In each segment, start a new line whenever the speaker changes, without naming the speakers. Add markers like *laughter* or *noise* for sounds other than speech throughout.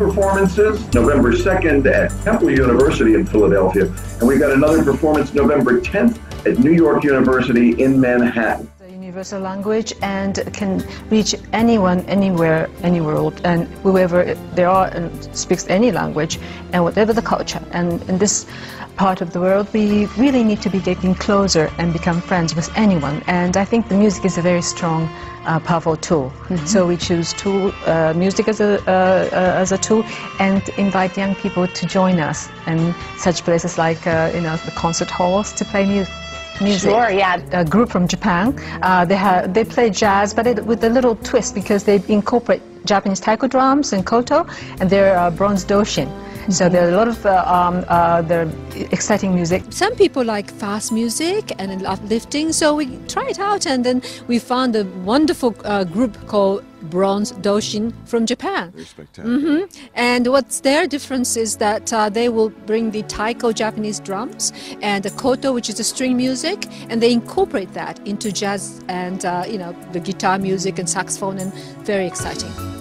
performances November 2nd at Temple University in Philadelphia, and we've got another performance November 10th at New York University in Manhattan The
universal language and can reach anyone, anywhere, any world, and whoever there are and speaks any language, and whatever the culture. And in this part of the world, we really need to be getting closer and become friends with anyone. And I think the music is a very strong, uh, powerful tool. Mm -hmm. So we choose tool, uh, music as a, uh, uh, as a tool and invite young people to join us in such places like, uh, you know, the concert halls to play music music.
Sure, yeah.
A group from Japan. Uh, they have they play jazz, but it, with a little twist because they incorporate Japanese taiko drums and koto, and they're uh, bronze doushin. So there are a lot of uh, um, uh, exciting music.
Some people like fast music and uplifting, so we tried it out and then we found a wonderful uh, group called Bronze Doushin from Japan.
Very spectacular. Mm -hmm.
And what's their difference is that uh, they will bring the taiko Japanese drums and the koto, which is the string music, and they incorporate that into jazz and uh, you know the guitar music and saxophone, and very exciting.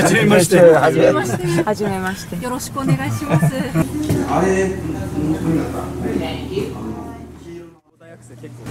はじめまして。
はじめまして。はじめまして。
よろしくお願いします。あれ、
大学生結構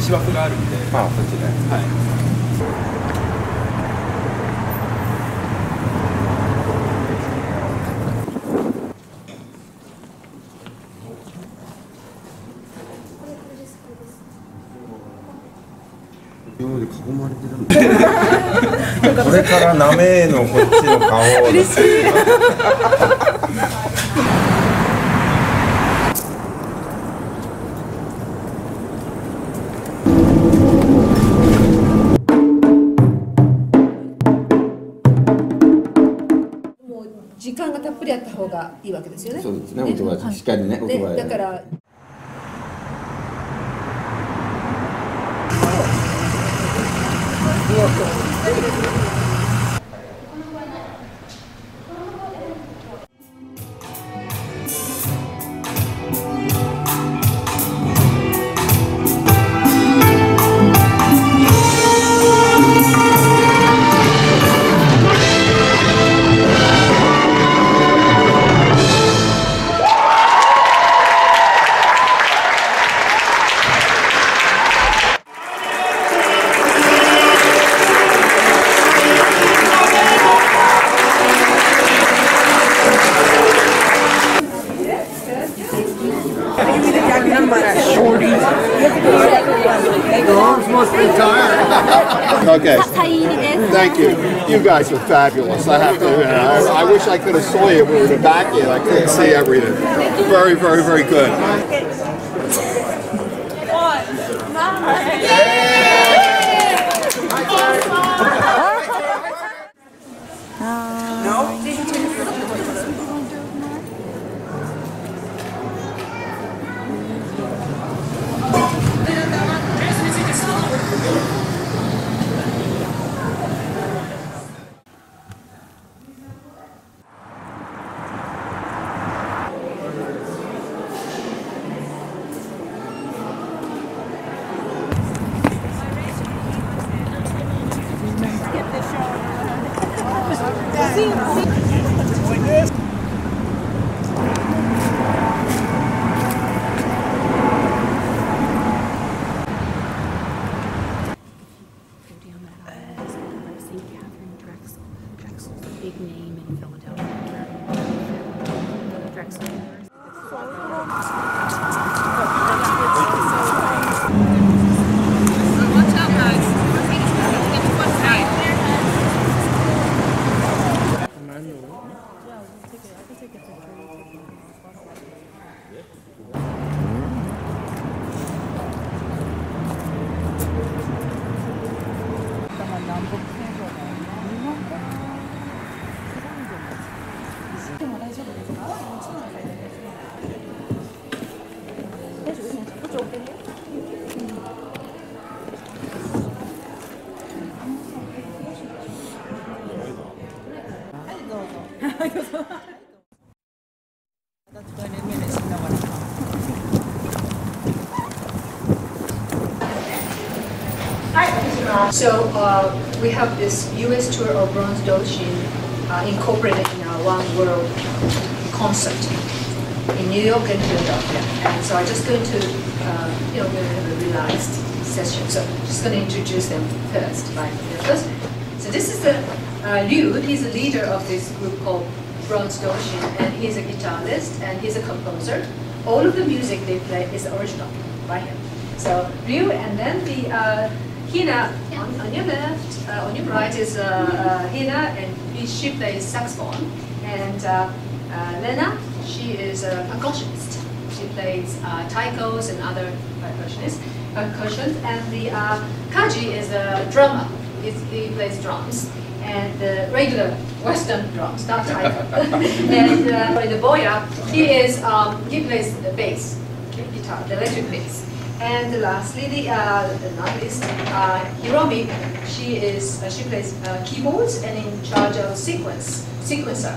芝生があるんで。あ、そっちね。はい。
今で囲まれてるんだこれからなめのこっちの顔を嬉しい
時間がたっぷりあった方がいいわけですよね。
そうですね。音がしっかりね、音が。
だから。
Are fabulous. I have to. You know, I, I, wish I could have saw you. We were in the back end. I couldn't see everything. Very, very, very good. name in Philadelphia. *laughs*
So uh, we have this U.S. tour of Bronze Doushin uh, incorporated in our One World concert in New York and Philadelphia. And so I'm just going to, uh, you know, have a relaxed session. So I'm just going to introduce them first. By first. So this is the uh, Liu. He's a leader of this group called Bronze Doushin, and he's a guitarist and he's a composer. All of the music they play is original by him. So Liu, and then the uh, Hina on, on your left, uh, on your right is uh, uh, Hina, and he, she plays saxophone. And uh, uh, Lena, she is a percussionist. She plays uh, taikos and other percussionists, percussions. And the uh, Kaji is a drummer. He's, he plays drums and regular Western drums, not taiko. and uh, the Boya, he is um, he plays the bass guitar, the electric bass. And lastly, the, uh, the not least, uh, Hiromi, she is uh, she plays uh, keyboards and in charge of sequence sequencer.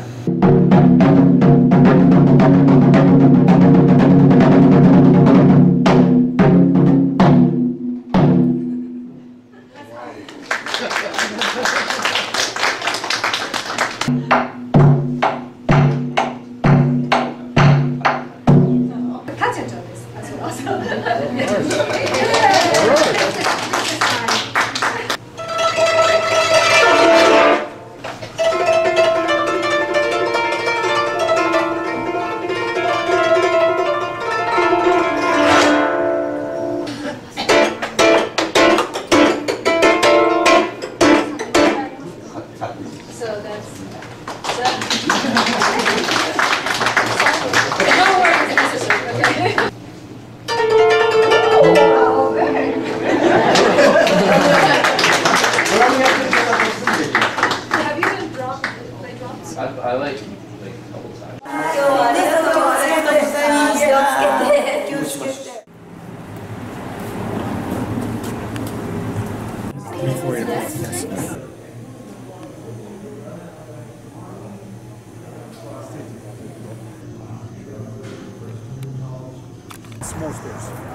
Small stairs.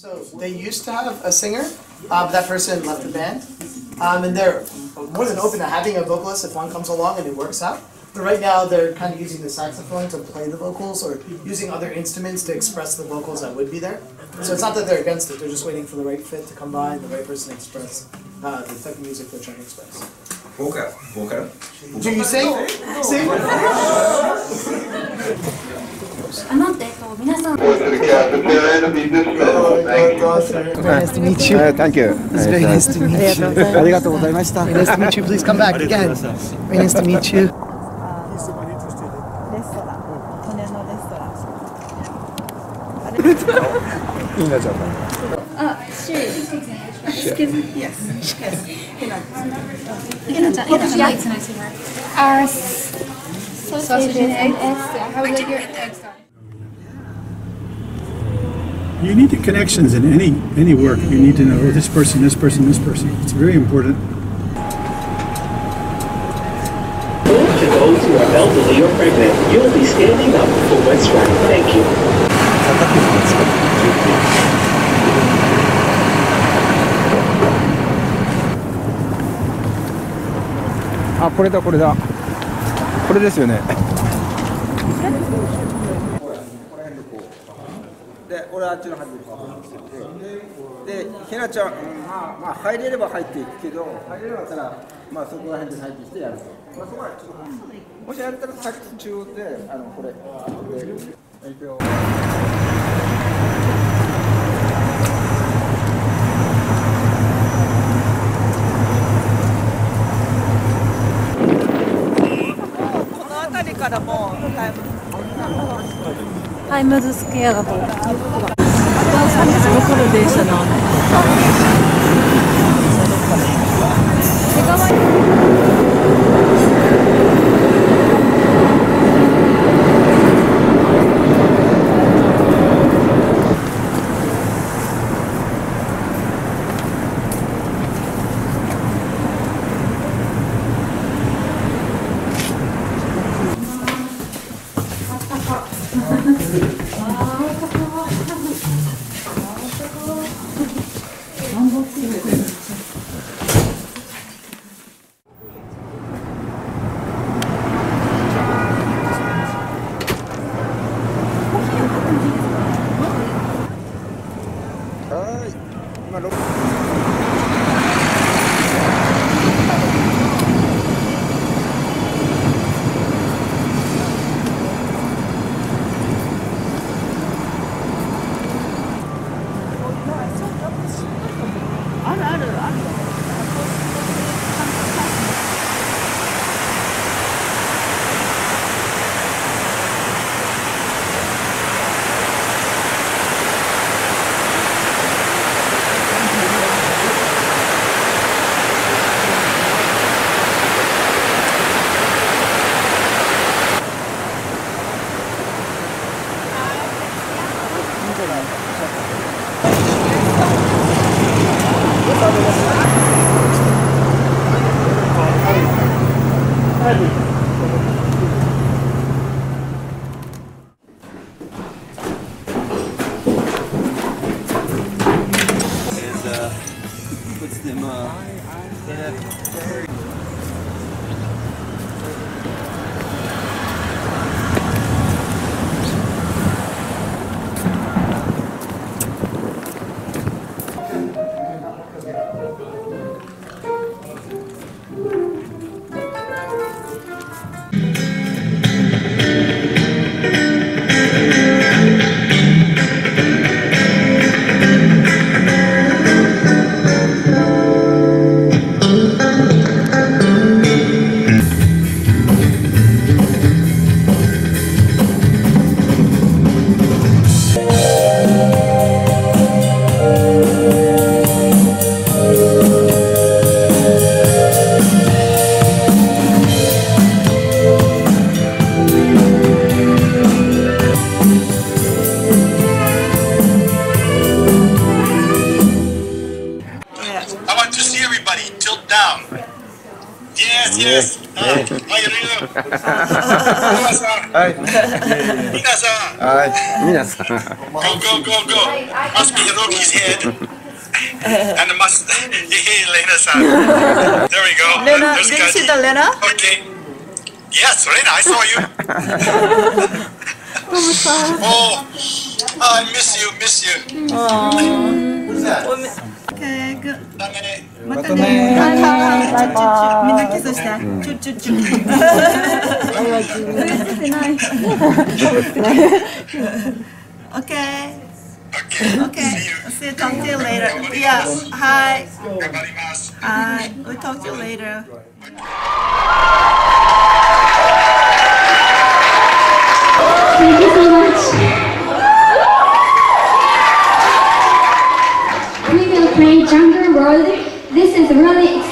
So they used to have a singer, uh, but that person left the band. Um, and they're more than open to having a vocalist if one comes along and it works out. But right now they're kind of using the saxophone to play the vocals or using other instruments to express the vocals that would be there. So it's not that they're against it, they're just waiting for the right fit to come by and the right person to express uh, the type of music they're trying to express.
Okay, okay.
Do you sing? Sing? *laughs*
Nice to meet you. Uh, thank you. It's very nice to meet you. nice to meet you. Please come back again. Very nice to meet you.
Ah, Excuse me. Yes. Yes. Hina-chan. Hina-chan. Our sausages and eggs. How would you like your eggs?
You need the connections in any any work. You need to know oh, this person, this person, this person. It's very important.
To those who are elderly or pregnant, you'll be standing up for what's right. Thank you.
あこれだこれだこれですよね *laughs*
で、俺はあっちの端にで、ひなちゃん、うんまあ、まあ、入れれば入っていくけど、入れなかったら、まあ、そこら辺で待機してやると。もしやれたらさっき中央であのこれで影
タイム
ズスクエアだということこの3電車
の。
and
must. *laughs* Hey, Lena san. *laughs* There we go.
Lena,
There's
did you see
Kaji.
the Lena?
Okay. Yes, Lena, I saw you. *laughs* oh, I miss you, miss you. Who's that?
Okay, good.
ま
たねバイバイみんなキスしてチュッチュッチュッ映ってない Okay Okay see you. Talk to you later. Yeah hi. Hi. We'll talk to you later.
Thank you so much. We will play Jungle World. This is really exciting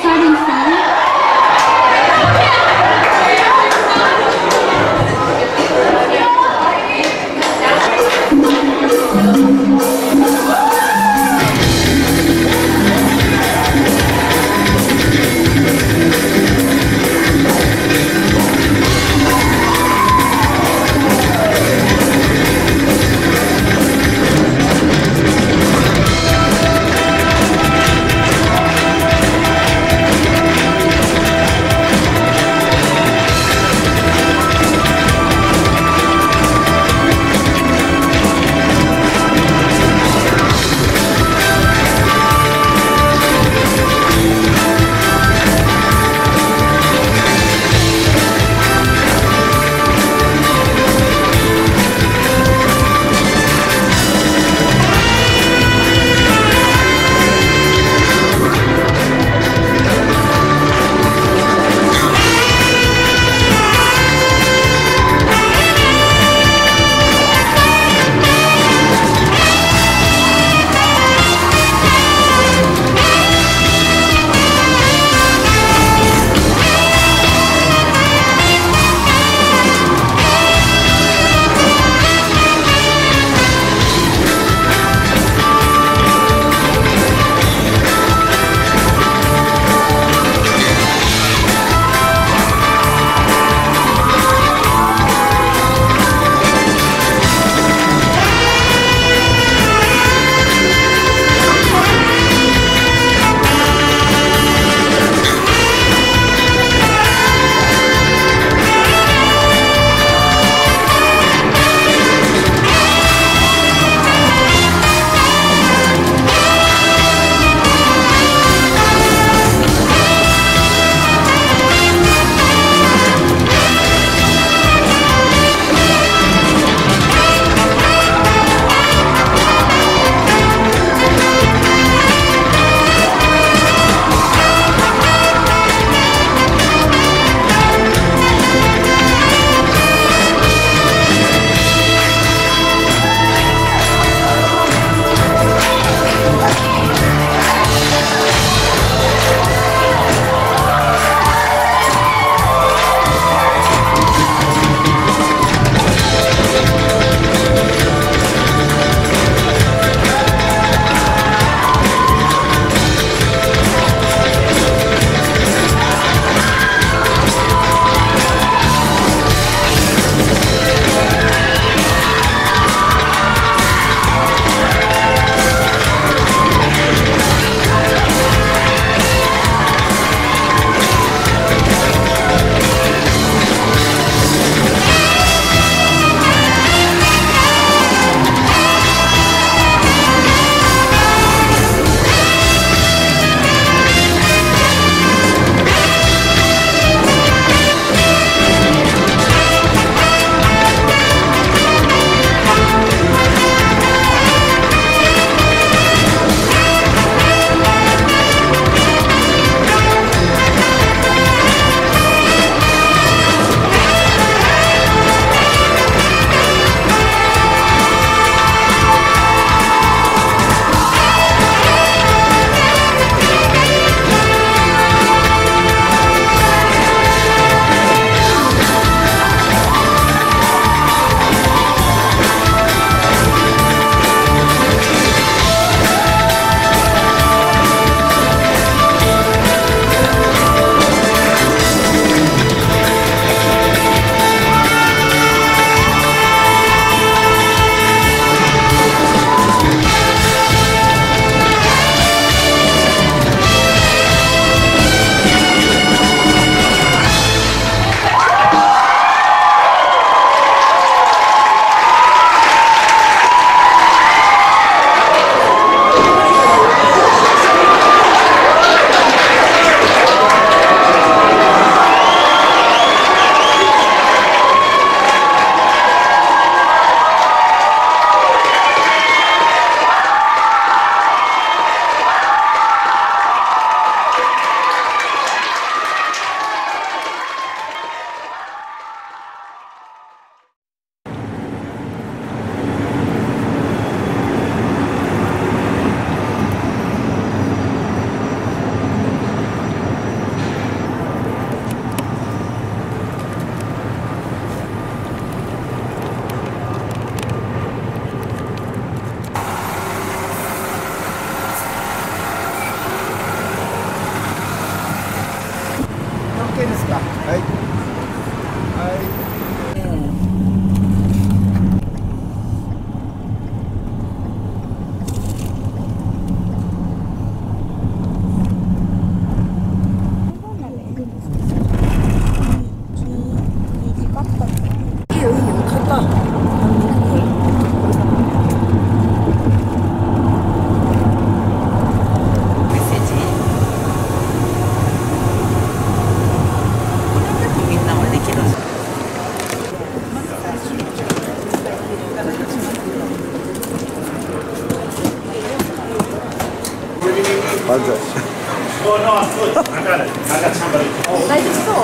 got somebody.
大丈夫そう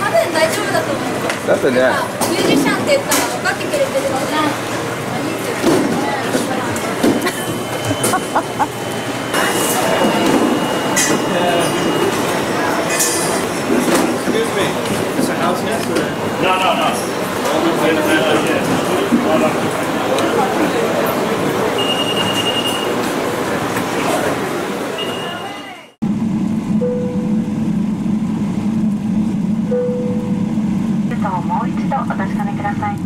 多分大丈夫だと思う
だってね、
ミュージシャンって言ったら分かってくれてるのね
何
No, no, no.
か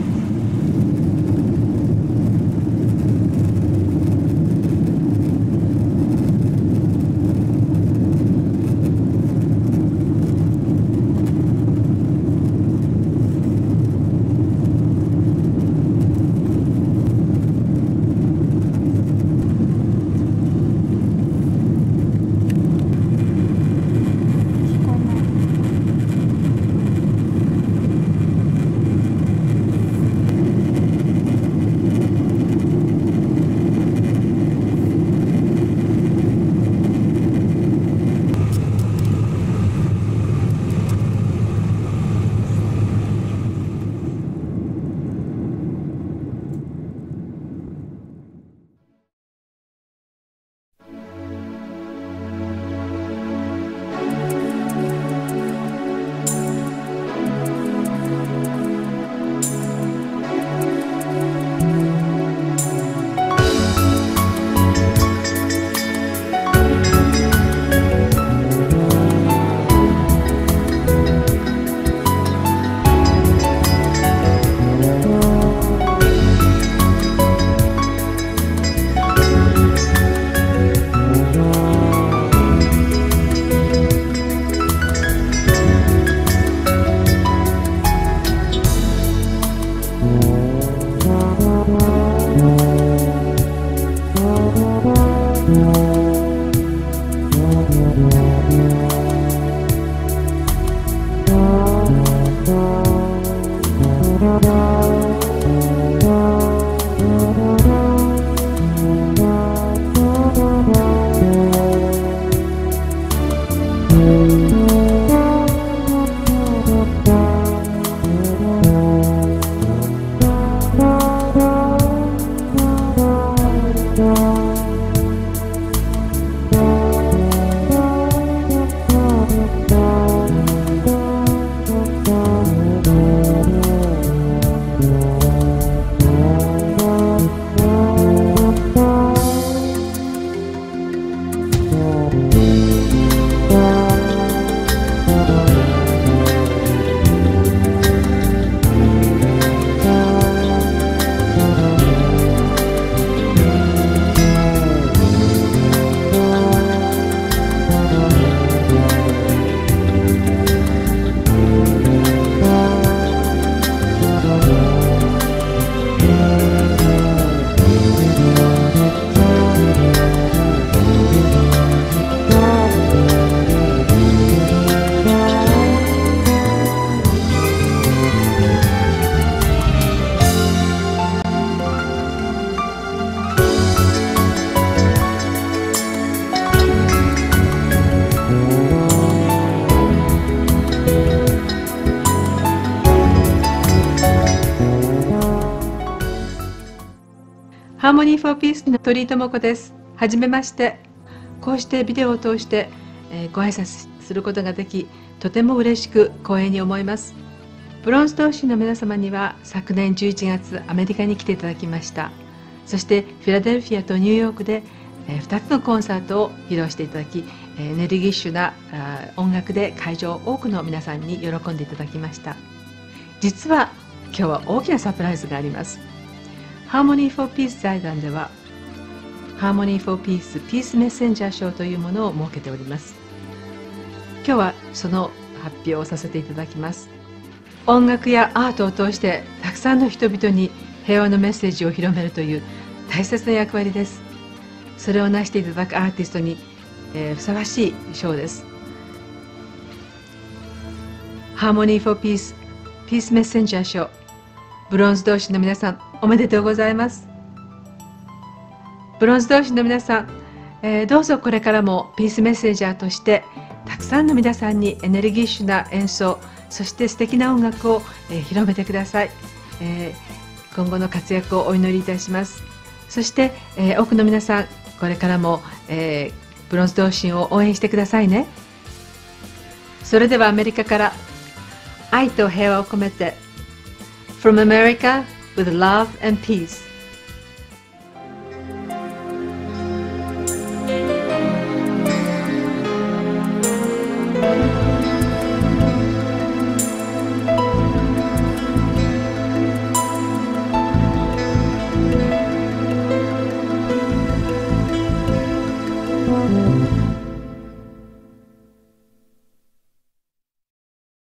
ー・フォー・ピースの鳥居智子です。はじめまして。こうしてビデオを通して、えーご挨拶することができ、とても嬉しく光栄に思います。ブロンズ同士の皆様には昨年11月アメリカに来ていただきました。そしてフィラデルフィアとニューヨークで、え2つのコンサートを披露していただき、えーエネルギッシュなあー音楽で会場多くの皆さんに喜んでいただきました。実は今日は大きなサプライズがあります。ハーモニー・フォー・ピース財団ではハーモニー・フォー・ピースピースメッセンジャー賞というものを設けております。今日はその発表をさせていただきます。音楽やアートを通してたくさんの人々に平和のメッセージを広めるという大切な役割です。それを成していただくアーティストに、えーふさわしい賞です。ハーモニー・フォー・ピースピースメッセンジャー賞ブロンズ同士の皆さんおめでとうございます。ブロンズ同士の皆さんえー、どうぞこれからもピースメッセージャーとしてたくさんの皆さんにエネルギッシュな演奏そして素敵な音楽を、えー、広めてください、えー、今後の活躍をお祈りいたします。そして、えー、多くの皆さんこれからも、えー、ブロンズ同心を応援してくださいね。それではアメリカから愛と平和を込めて From America with love and peace